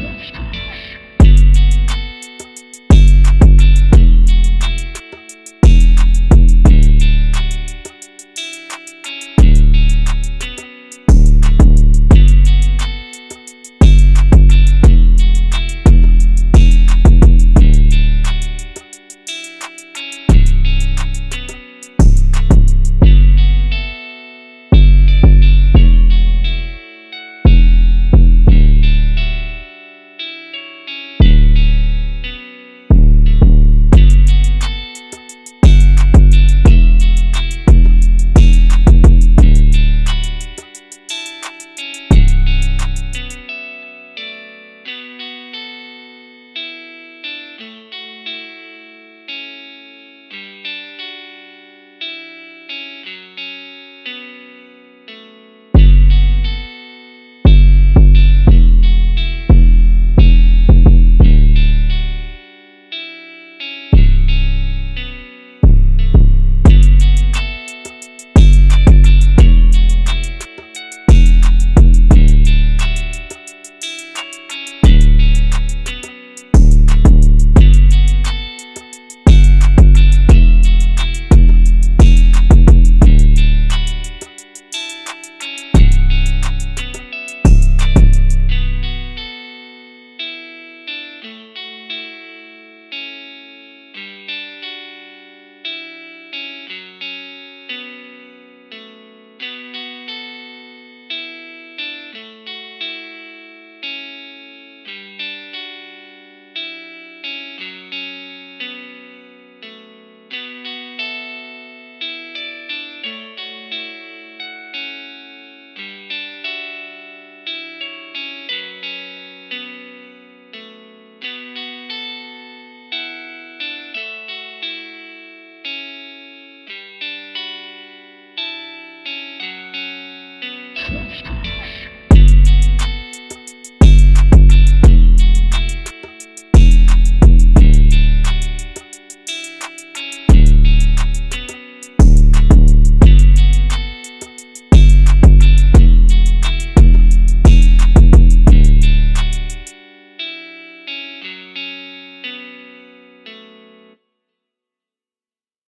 Monster.